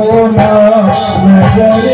Lord, no.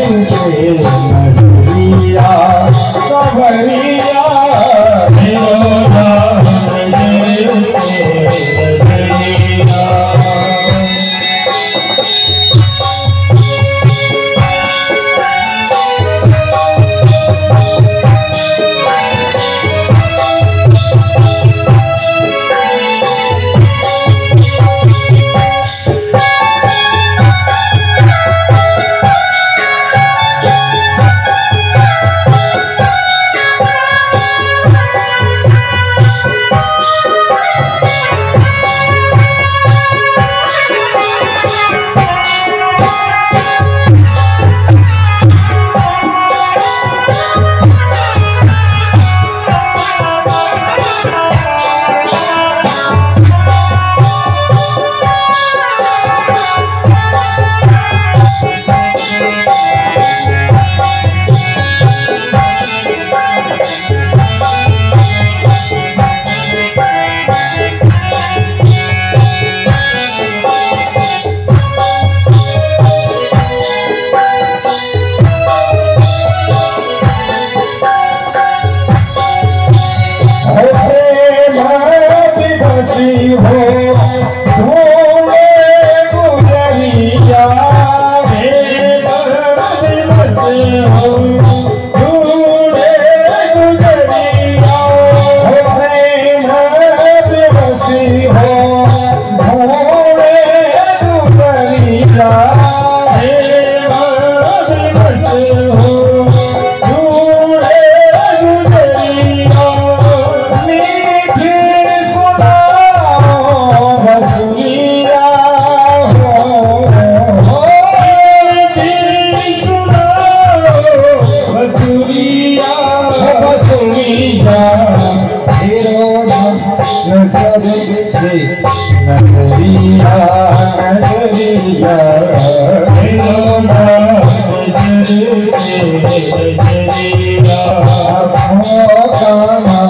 Oh, come on.